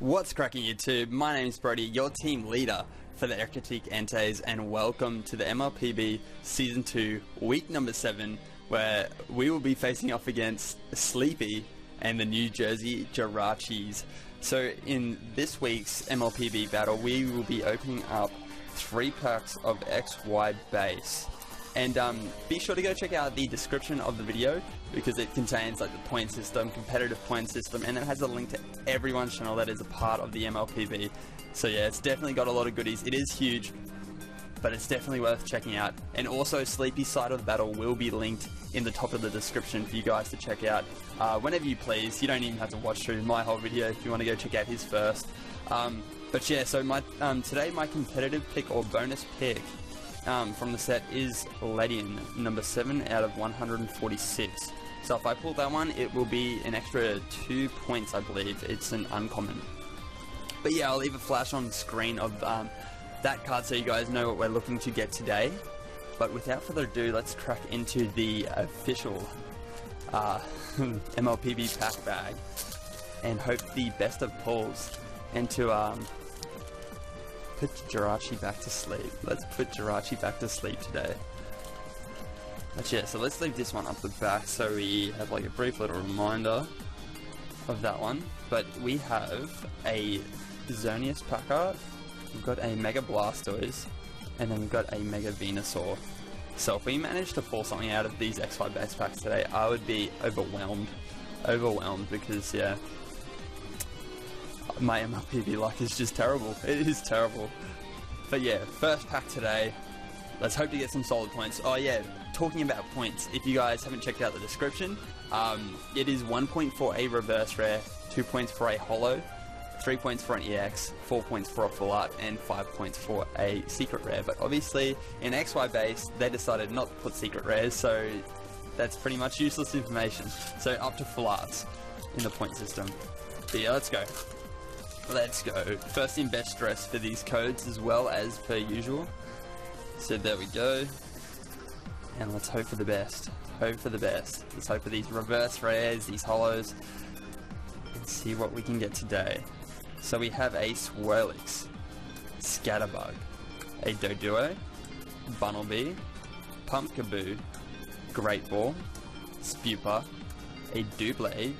What's cracking YouTube? My name is Brodie, your team leader for the Ecruteak Enteis, and welcome to the MLPB Season 2, week number 7, where we will be facing off against Sleepy and the New Jersey Jirachis. So in this week's MLPB battle, we will be opening up three packs of XY base. And um, be sure to go check out the description of the video because it contains like the point system, competitive point system, and it has a link to everyone's channel that is a part of the MLPB. So yeah, it's definitely got a lot of goodies. It is huge, but it's definitely worth checking out. And also, Sleepy Side of the Battle will be linked in the top of the description for you guys to check out uh, whenever you please. You don't even have to watch through my whole video if you want to go check out his first. Um, but yeah, so my um, today my competitive pick or bonus pick um, from the set is Ledian, number 7 out of 146. So if I pull that one, it will be an extra 2 points, I believe. It's an uncommon. But yeah, I'll leave a flash on screen of um, that card so you guys know what we're looking to get today. But without further ado, let's crack into the official uh, MLPB pack bag and hope the best of pulls and to um, put Jirachi back to sleep. Let's put Jirachi back to sleep today. But yeah, so let's leave this one up the back so we have like a brief little reminder of that one. But we have a Xerneas pack art, we've got a Mega Blastoise, and then we've got a Mega Venusaur. So if we manage to pull something out of these XY base packs today, I would be overwhelmed. Overwhelmed because, yeah, my MLPB luck is just terrible. It is terrible. But yeah, first pack today. Let's hope to get some solid points. Oh yeah, talking about points, if you guys haven't checked out the description, um, it is 1 point for a reverse rare, 2 points for a holo, 3 points for an EX, 4 points for a full art, and 5 points for a secret rare. But obviously, in XY base, they decided not to put secret rares, so that's pretty much useless information. So up to full arts in the point system. But yeah, let's go. Let's go. First in best dress for these codes as well as per usual. So there we go. And let's hope for the best. Hope for the best. Let's hope for these reverse rares, these holos. And see what we can get today. So we have a Swirlix, Scatterbug, a Doduo, Bunnelby, Pumpkaboo, Great Ball, Spewpa, a Doublade,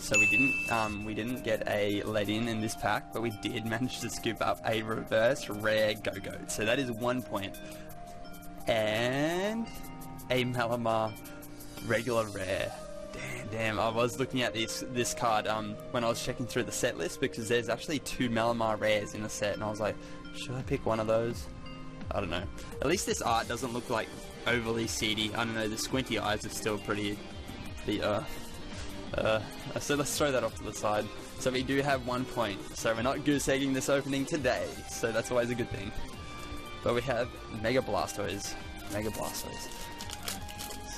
so we didn't um, we didn't get a Ledian in this pack, but we did manage to scoop up a reverse rare Gogoat. So that is one point. And a Malamar regular rare. Damn, damn. I was looking at this this card um, when I was checking through the set list because there's actually two Malamar rares in the set, and I was like, should I pick one of those? I don't know. At least this art doesn't look like overly seedy. I don't know. The squinty eyes are still pretty, pretty uh, uh, so let's throw that off to the side. So we do have one point. So we're not goose egging this opening today. So that's always a good thing. But we have Mega Blastoise. Mega Blastoise.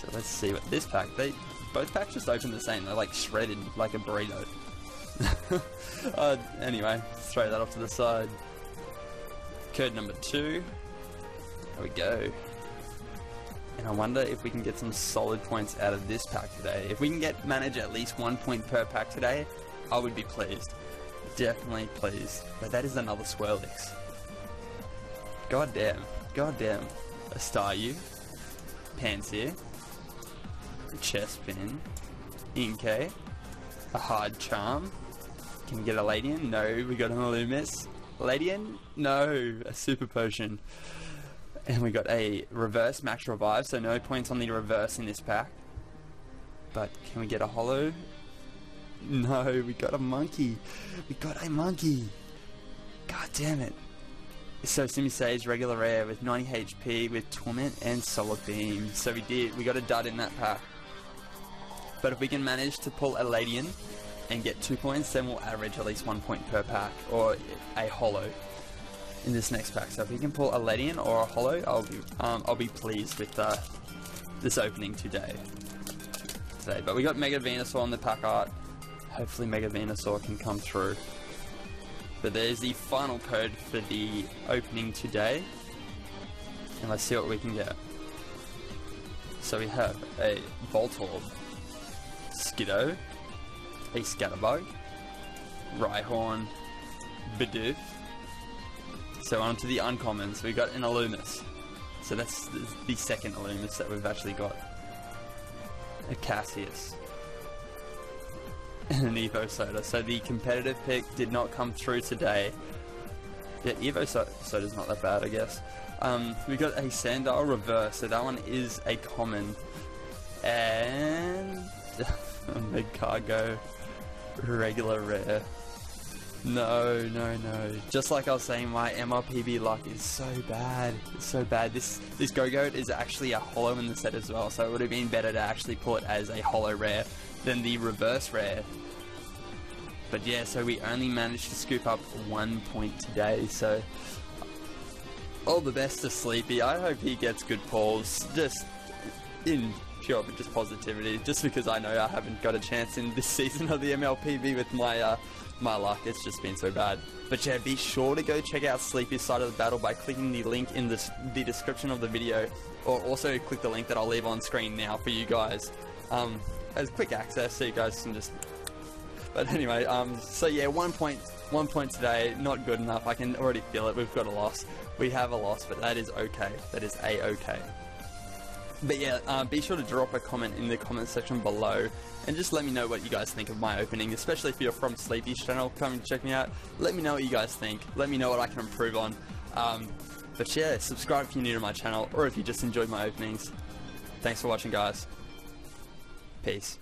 So let's see what this pack. They both packs just open the same. They're like shredded like a burrito. uh, anyway, throw that off to the side. Code number two. There we go. And I wonder if we can get some solid points out of this pack today. If we can get manage at least one point per pack today, I would be pleased. Definitely pleased. But that is another Swirlix. God damn. God damn. A Staryu. Pansear. Chespin. Inkay. A Hard Charm. Can we get a Ledian? No, we got an Illumise. Ledian? No, a Super Potion. And we got a reverse max revive, so no points on the reverse in this pack. But can we get a holo? No, we got a monkey. We got a monkey. God damn it. So Simisage regular rare with 90 HP with Torment and Solar Beam. So we did, we got a dud in that pack. But if we can manage to pull a Ledian and get two points, then we'll average at least one point per pack, or a holo in this next pack. So if we can pull a Ledian or a Holo, I'll be um, I'll be pleased with uh, this opening today. Today, but we got Mega Venusaur on the pack art. Hopefully, Mega Venusaur can come through. But there's the final code for the opening today, and let's see what we can get. So we have a Voltorb, Skiddo, a Scatterbug, Rhyhorn, Bidoof. So on to the uncommons. We got an Illumise. So that's the second Illumise that we've actually got. A Cassius. And an Evosoda. So the competitive pick did not come through today. Yeah, Evo so Soda's not that bad, I guess. Um, we got a Sandile Reverse, so that one is a common. And... a Cargo regular rare. No, no, no. Just like I was saying, my MLPB luck is so bad. It's so bad. This this Gogoat is actually a holo in the set as well, so it would have been better to actually pull it as a holo rare than the reverse rare. But yeah, so we only managed to scoop up one point today, so all the best to Sleepy. I hope he gets good pulls, just in pure just positivity, just because I know I haven't got a chance in this season of the MLPB with my uh, my luck. It's just been so bad. But yeah, be sure to go check out Sleepy's side of the battle by clicking the link in the, the description of the video, or also click the link that I'll leave on screen now for you guys. Um, as quick access, so you guys can just. But anyway, um, so yeah, one point, one point today, not good enough. I can already feel it. We've got a loss. We have a loss, but that is okay. That is a okay. But yeah, uh, be sure to drop a comment in the comment section below and just let me know what you guys think of my opening, especially if you're from Sleepy's channel, come and check me out. Let me know what you guys think. Let me know what I can improve on. Um, but yeah, subscribe if you're new to my channel or if you just enjoyed my openings. Thanks for watching, guys. Peace.